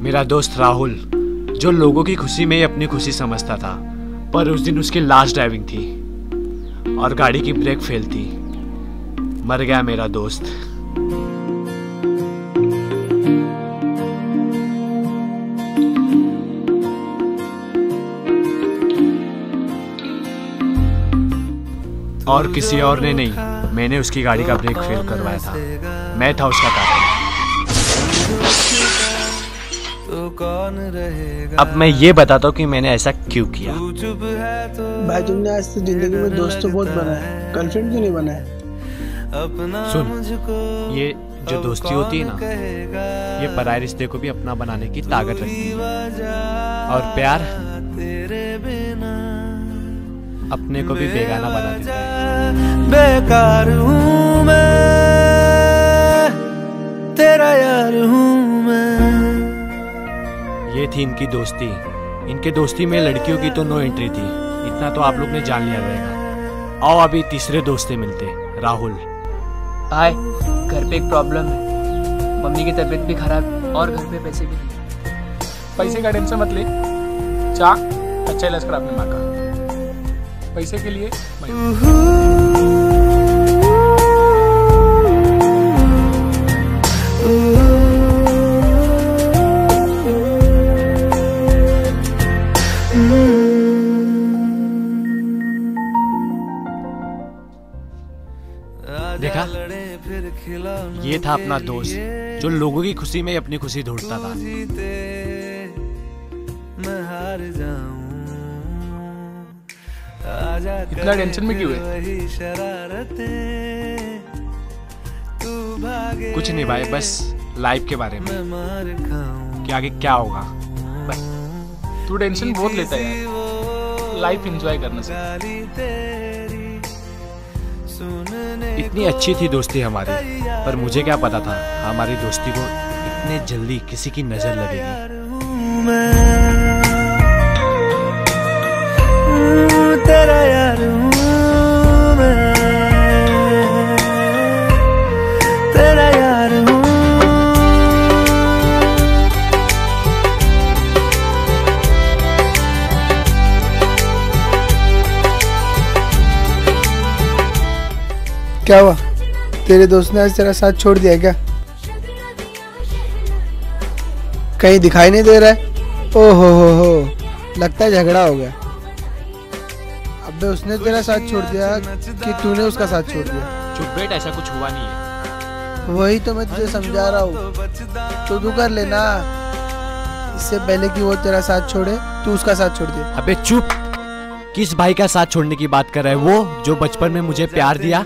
मेरा दोस्त राहुल, जो लोगों की खुशी में ही अपनी खुशी समझता था, पर उस दिन उसकी लास्ट ड्राइविंग थी और गाड़ी की ब्रेक फेल थी। मर गया मेरा दोस्त। और किसी और ने नहीं, मैंने उसकी गाड़ी का ब्रेक फेल करवाया था। मैं था उसका कारण अब मैं ये बताता हूँ कि मैंने ऐसा क्यों किया। तू तो भाई तुमने आज तक ज़िंदगी में दोस्त तो बहुत बनाए गर्लफ्रेंड क्यों नहीं बनाए अपना सुन, ये जो दोस्ती होती है ना ये पराये रिश्ते को भी अपना बनाने की ताकत रखती है। और प्यार तेरे बिना अपने को भी बेगाना बना देता है। बेकार हूँ मैं तेरा यार हूँ ये थी इनकी दोस्ती। इनके दोस्ती में लड़कियों की तो नो एंट्री थी। इतना तो आप लोग ने जान लिया रहेगा। आओ अभी तीसरे दोस्त से मिलते राहुल। भाई घर पे एक प्रॉब्लम है। मम्मी की तबीयत भी खराब और घर पे पैसे भी नहीं। पैसे का टेंशन मत ले। जा अच्छा इलाज कर अपने माँ का। पैसे के लिए देखा? लड़े फिर खिलौनों ये था अपना दोस्त जो लोगों की खुशी में अपनी खुशी ढूंढता था। इतना टेंशन में क्यों है? कुछ नहीं भाई बस लाइफ के बारे में। कि आगे क्या होगा? तू टेंशन बहुत लेता है लाइफ एंजॉय करने इतनी अच्छी थी दोस्ती हमारी पर मुझे क्या पता था हमारी दोस्ती को इतने जल्दी किसी की नज़र लगेगी। तेरा क्या हुआ? तेरे दोस्त ने आज तेरा साथ छोड़ दिया क्या? कहीं दिखाई नहीं दे रहा है? ओ हो हो। हो लगता है झगड़ा हो गया। अबे उसने तेरा साथ छोड़ दिया कि तूने उसका साथ छोड़ दिया। चुप बेट ऐसा कुछ हुआ नहीं है। वही तो मैं तुझे समझा रहा हूँ। तो तू कर लेना इससे पहले कि वो तेरा साथ छोड़े तू उसका साथ छोड़ दे। अबे चुप। किस भाई का साथ छोड़ने की बात कर रहा है वो जो बचपन में मुझे प्यार दिया?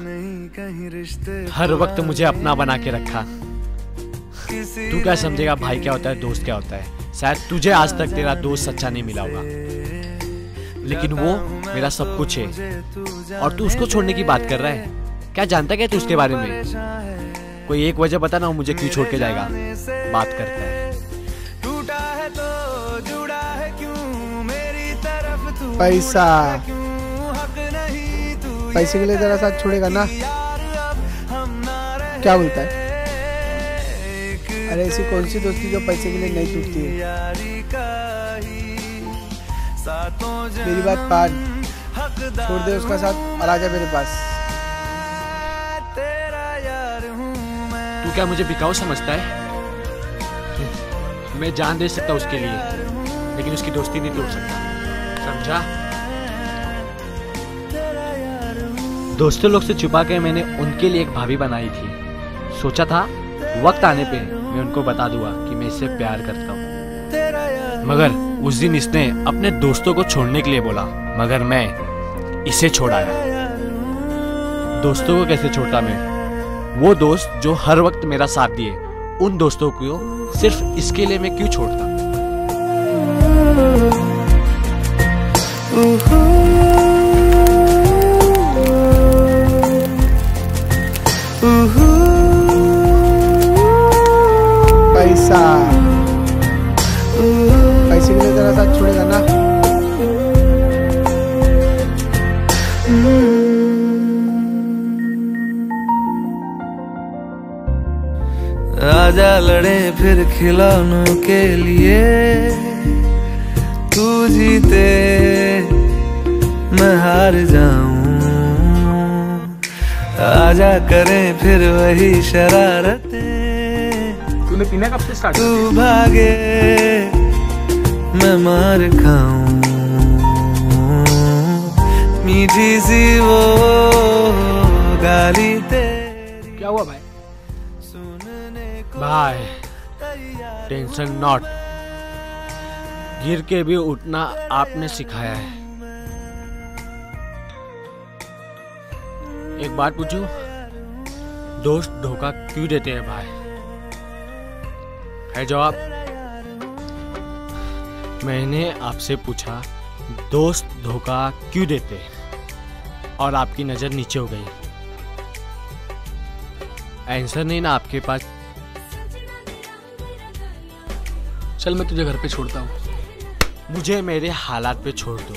हर वक्त मुझे अपना बना के रखा। तू क्या समझेगा भाई क्या होता है दोस्त क्या होता है? शायद तुझे आज तक तेरा दोस्त सच्चा नहीं मिला होगा। लेकिन वो मेरा सब कुछ है। और तू उसको छोड़ने की बात कर रहा है? क्या जानता क्या तू उसके बारे में? कोई एक वजह बता ना वो मुझे क्यों छोड़ के जाएगा? बात करता है। टूटा है तो जुड़ा है क्यों? मेरी तरफ़ पैसा। क्यों? हक नहीं तू पैसे के लिए तेरा साथ छोड़ेगा ना? क्या बोलता है? अरे, ऐसी कौन सी दोस्ती जो पैसे के लिए नहीं टूटती है? मेरी बात हकदार छोड़ दे उसका साथ, और आजा मेरे पास। तू क्या मुझे बिकाऊ समझता है? मैं जान दे सकता उसके लिए, लेकिन उसकी दोस्ती नहीं तोड़ सकता। समझा? दोस्तों लोग से छुपा के मैंने उनके लिए एक भाभी बनाई थी। सोचा था, वक्त आने पे मैं उनको बता दूँगा कि मैं इससे प्यार करता हूँ। मगर उस दिन इसने अपने दोस्तों को छोड़ने के लिए बोला, मगर मैं इसे छोड़ाया दोस्तों को कैसे छोड़ता मैं? वो दोस्त जो हर वक्त मेरा साथ दिए, उन दोस्तों को सिर्फ़ इसके लिए मैं क्यों छोड़ता? पैसा लड़े फिर खिलौनों के लिए। तू जीते मैं हार जाऊँ। आजा करें फिर वही शरारतें। तूने पीना कब से स्टार्ट तू भागे मैं मार खाऊं। मीठी सी वो भाई, टेंशन नॉट। गिर के भी उठना आपने सिखाया है। एक बात पूछूँ? दोस्त धोखा क्यों देते हैं भाई? है जवाब? मैंने आपसे पूछा, दोस्त धोखा क्यों देते और आपकी नज़र नीचे हो गई। आंसर नहीं ना आपके पास चल मैं तुझे घर पे छोड़ता हूँ। मुझे मेरे हालात पे छोड़ दो।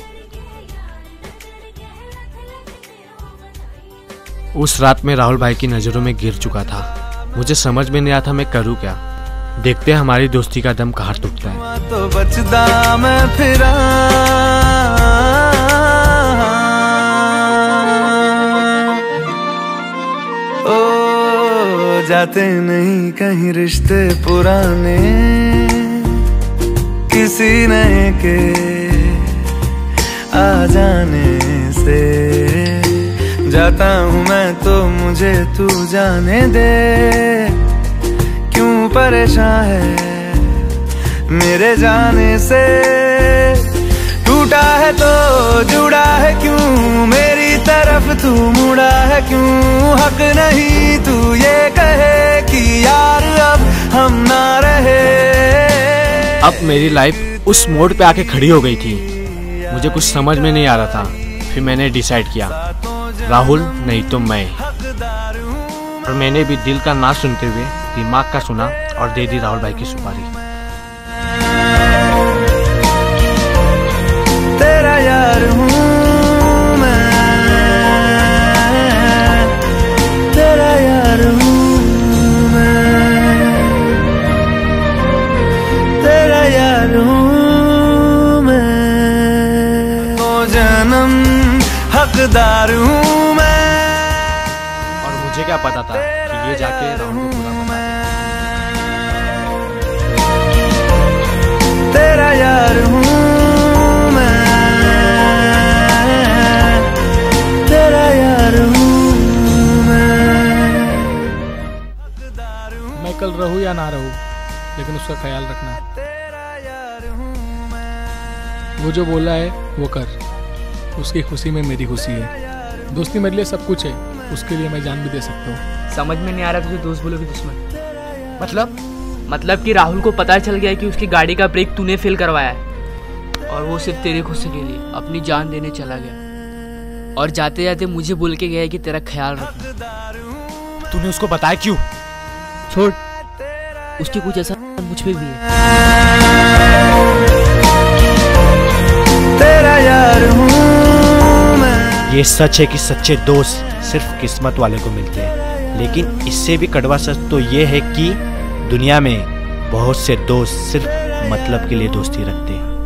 उस रात में राहुल भाई की नज़रों में गिर चुका था। मुझे समझ में नहीं आता मैं करूँ क्या। देखते हैं हमारी दोस्ती का दम कहाँ टूटता है। तो बचदा मैं फिरा। ओ जाते नहीं कहीं रिश्ते पुराने। किसी नए के आ जाने से। जाता हूँ मैं तो मुझे तू जाने दे। क्यों परेशान है मेरे जाने से? टूटा है तो जुड़ा है क्यों? मेरी तरफ़ तू मुड़ा है क्यों? हक अब मेरी लाइफ उस मोड़ पे आके खड़ी हो गई थी। मुझे कुछ समझ में नहीं आ रहा था। फिर मैंने डिसाइड किया। राहुल, नहीं तो मैं। और मैंने भी दिल का ना सुनते हुए, दिमाग का सुना और दे दी राहुल भाई की सुपारी। हकदार हूँ मैं। और मुझे क्या पता था कि ये जाके। तेरा यार हूँ मैं। तेरा यार हूँ मैं। मैं कल रहूँ या ना रहूँ लेकिन उसका ख्याल रखना। तेरा यार हूँ वो जो बोला है वो कर। उसकी खुशी में मेरी खुशी है। दोस्ती मेरे लिए सब कुछ है। उसके लिए मैं जान भी दे सकता हूँ। समझ में नहीं आ रहा तुझे दोस्त बोलो कि दुश्मन। मतलब? मतलब कि राहुल को पता चल गया कि उसकी गाड़ी का ब्रेक तूने फेल करवाया है। और वो सिर्फ़ तेरी खुशी के लिए अपनी जान देने चला गया। और जाते जाते मुझे बोल के गया कि तेरा ख्याल रखना तूने उसको बताया क्यों? छोड़। उसकी कुछ ऐसा मुझ पे भी है। तेरा हूँ ये सच है कि सच्चे दोस्त सिर्फ़ किस्मत वाले को मिलते हैं। लेकिन इससे भी कड़वा सच तो ये है कि दुनिया में बहुत से दोस्त सिर्फ़ मतलब के लिए दोस्ती रखते हैं।